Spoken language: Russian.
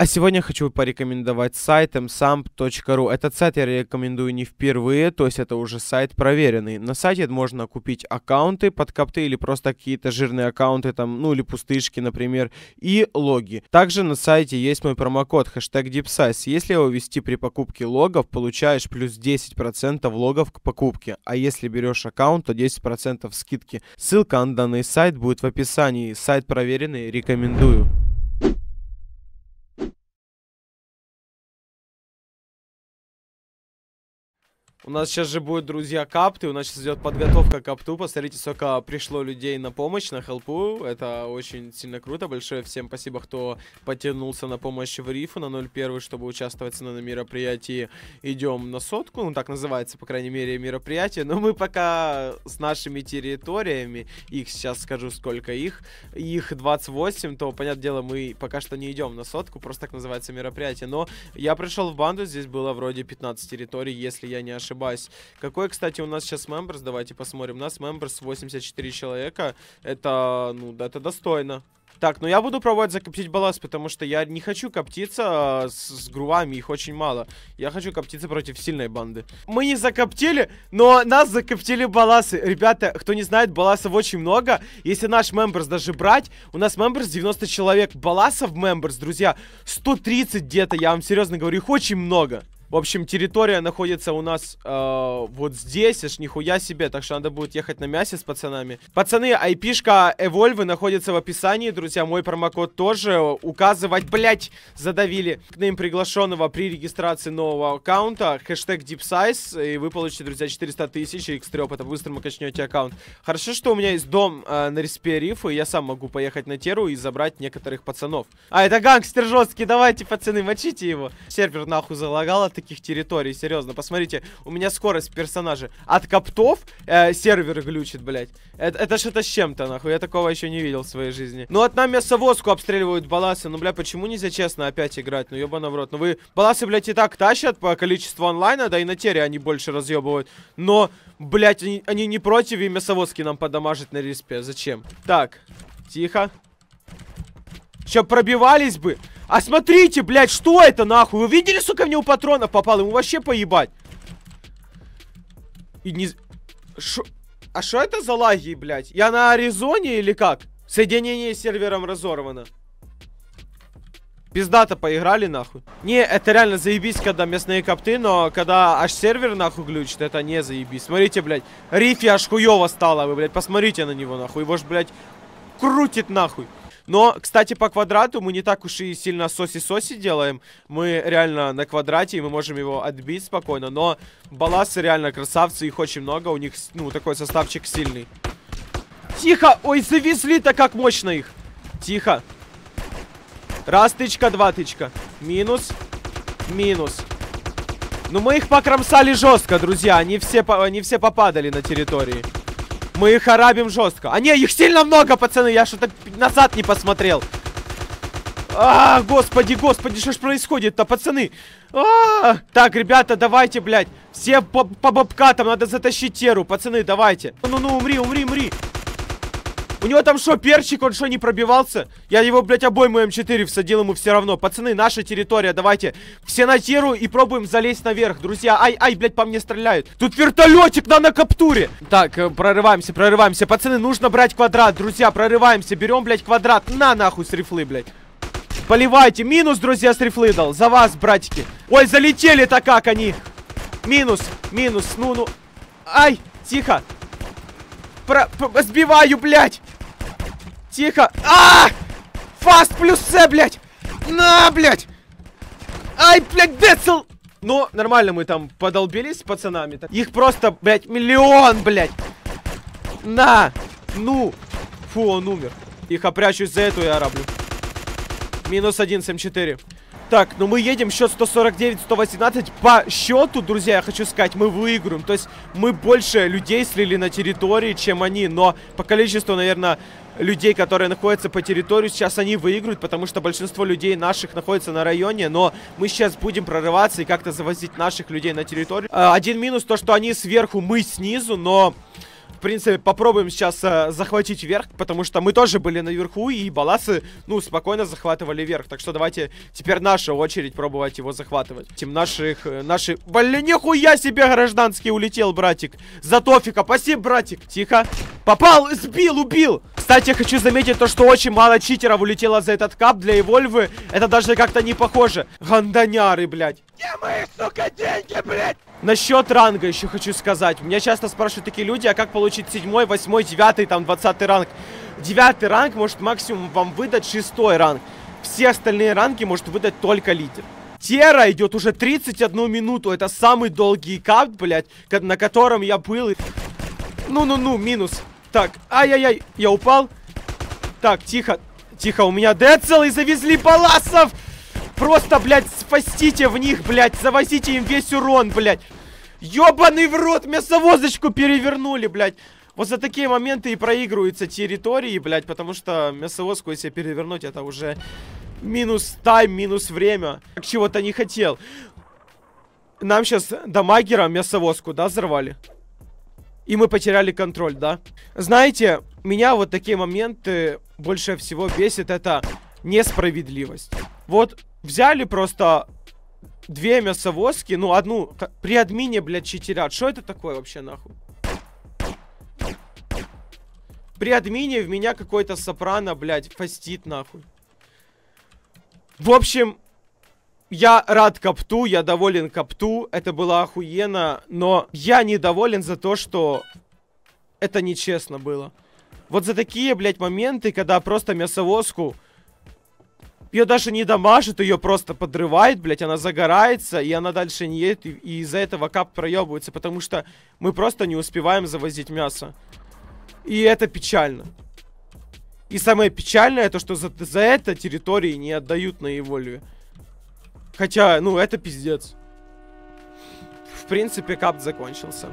А сегодня хочу порекомендовать сайт msamp.ru. Этот сайт я рекомендую не впервые, то есть это уже сайт проверенный. На сайте можно купить аккаунты под копты или просто какие-то жирные аккаунты, там, ну или пустышки, например, и логи. Также на сайте есть мой промокод, хэштег DeepSize. Если его ввести при покупке логов, получаешь плюс 10% логов к покупке. А если берешь аккаунт, то 10% скидки. Ссылка на данный сайт будет в описании. Сайт проверенный, рекомендую. У нас сейчас же будет, друзья, капты, у нас сейчас идет подготовка к капту. Посмотрите, сколько пришло людей на помощь, на хелпу. Это очень сильно круто. Большое всем спасибо, кто потянулся на помощь в рифу на 0.1, чтобы участвовать на мероприятии. Идем на сотку, ну так называется, по крайней мере, мероприятие. Но мы пока с нашими территориями, их сейчас скажу, сколько их, их 28, то, понятное дело, мы пока что не идем на сотку, просто так называется мероприятие. Но я пришел в банду, здесь было вроде 15 территорий, если я не ошибаюсь ошибаюсь. Какой, кстати, у нас сейчас мемберс? Давайте посмотрим. У нас мемберс 84 человека. Это, ну, это достойно. Так, ну я буду пробовать закоптить балласт, потому что я не хочу коптиться а, с, с грувами, их очень мало. Я хочу коптиться против сильной банды. Мы не закоптили, но нас закоптили балласы. Ребята, кто не знает, балласов очень много. Если наш мемберс даже брать, у нас мемберс 90 человек. Балласов мемберс, друзья, 130 где-то, я вам серьезно говорю, их очень много. В общем, территория находится у нас э, вот здесь, аж нихуя себе, так что надо будет ехать на мясе с пацанами. Пацаны, айпишка Эвольвы находится в описании, друзья, мой промокод тоже. Указывать, блять, задавили к ним приглашенного при регистрации нового аккаунта, хэштег DeepSize, и вы получите, друзья, 400 тысяч X3, это быстро качнете аккаунт. Хорошо, что у меня есть дом э, на респе рифа, и я сам могу поехать на теру и забрать некоторых пацанов. А, это гангстер жесткий, давайте, пацаны, мочите его. Сервер нахуй залагал, а таких территорий, серьезно. Посмотрите, у меня скорость персонажа. От коптов э, сервер глючит, блядь. Это, это что-то с чем-то, нахуй. Я такого еще не видел в своей жизни. Ну, от нам мясовозку обстреливают баласы. Ну, бля, почему нельзя честно опять играть? Ну, ебано в рот. Ну, вы баласы, блядь, и так тащат по количеству онлайна, да и на тере они больше разъебывают. Но, блядь, они, они не против и мясовозки нам подамажить на респе. Зачем? Так, тихо. Сейчас пробивались бы. А смотрите, блядь, что это нахуй? Вы видели, сука, в него патронов попал? Ему вообще поебать. И не... Шо... А что это за лаги, блядь? Я на Аризоне или как? Соединение с сервером разорвано. Пиздато поиграли, нахуй. Не, это реально заебись, когда местные копты, но когда аж сервер, нахуй, глючит, это не заебись. Смотрите, блядь, рифи аж хуёво стало, вы, блядь, посмотрите на него, нахуй. Его ж, блядь, крутит, нахуй. Но, кстати, по квадрату мы не так уж и сильно соси-соси делаем. Мы реально на квадрате, и мы можем его отбить спокойно. Но баласы реально красавцы, их очень много. У них, ну, такой составчик сильный. Тихо! Ой, завезли-то как мощно их! Тихо. Раз тычка, два тычка. Минус. Минус. Ну, мы их покромсали жестко, друзья. Они все, они все попадали на территории. Мы их арабим жестко. А не, их сильно много, пацаны. Я что-то назад не посмотрел. А, господи, господи, что ж происходит-то, пацаны? А, так, ребята, давайте, блядь. Все по, по бабкатам, надо затащить теру, пацаны, давайте. Ну-ну, умри, умри, умри. У него там что, перчик, он что, не пробивался? Я его, блядь, обойму М4 всадил ему все равно. Пацаны, наша территория, давайте. Все на теру и пробуем залезть наверх. Друзья, ай, ай, блядь, по мне стреляют. Тут вертолетик на на каптуре. Так, э, прорываемся, прорываемся. Пацаны, нужно брать квадрат, друзья, прорываемся. Берем, блядь, квадрат. На, нахуй, с рифлы, блядь. Поливайте. Минус, друзья, с рифлы дал. За вас, братики. Ой, залетели-то как они. Минус, минус, ну, ну. Ай, тихо. Про, про сбиваю, блядь. Тихо. А! Фаст плюс С, блядь! На, блядь! Ай, блядь, Децл! Ну, нормально мы там подолбились с пацанами. -то. Их просто, блядь, миллион, блядь! На! Ну! Фу, он умер. Их опрячусь за эту и араблю. Минус один с М4. Так, ну мы едем, счет 149-118. По счету, друзья, я хочу сказать, мы выиграем. То есть мы больше людей слили на территории, чем они. Но по количеству, наверное, людей, которые находятся по территории, сейчас они выиграют, потому что большинство людей наших находится на районе, но мы сейчас будем прорываться и как-то завозить наших людей на территорию. А, один минус, то, что они сверху, мы снизу, но принципе, попробуем сейчас э, захватить верх, потому что мы тоже были наверху, и баласы, ну, спокойно захватывали верх. Так что давайте теперь наша очередь пробовать его захватывать. Тем наших, э, наши... Блин, нихуя себе гражданский улетел, братик. За Тофика, спасибо, братик. Тихо. Попал, сбил, убил. Кстати, хочу заметить то, что очень мало читеров улетело за этот кап для Эвольвы. Это даже как-то не похоже. Гандоняры, блядь. Где мои, сука, деньги, блядь? Насчет ранга еще хочу сказать. Меня часто спрашивают такие люди, а как получить седьмой, восьмой, девятый, там, двадцатый ранг? Девятый ранг может максимум вам выдать шестой ранг. Все остальные ранги может выдать только лидер. Тера идет уже 31 минуту. Это самый долгий кап, блядь, на котором я был. Ну-ну-ну, минус. Так, ай-яй-яй, я упал. Так, тихо, тихо, у меня Д целый, завезли баласов! Просто, блядь, спастите в них, блядь. Завозите им весь урон, блядь. Ёбаный в рот, мясовозочку перевернули, блядь. Вот за такие моменты и проигрываются территории, блядь, потому что мясовозку, если перевернуть, это уже минус тайм, минус время. Как чего-то не хотел. Нам сейчас дамагера мясовозку, да, взорвали? И мы потеряли контроль, да? Знаете, меня вот такие моменты больше всего бесит, это несправедливость. Вот взяли просто две мясовозки, ну, одну, при админе, блядь, читерят. Что это такое вообще, нахуй? При админе в меня какой-то сопрано, блядь, фастит, нахуй. В общем, я рад Капту, я доволен Капту, это было охуенно, но я недоволен за то, что это нечестно было. Вот за такие, блядь, моменты, когда просто мясовозку ее даже не дамажит, ее просто подрывает, блядь, она загорается, и она дальше не едет, и, и из-за этого кап проебывается, потому что мы просто не успеваем завозить мясо. И это печально. И самое печальное, то что за, за это территории не отдают на Эволюе. Хотя, ну, это пиздец. В принципе, кап закончился.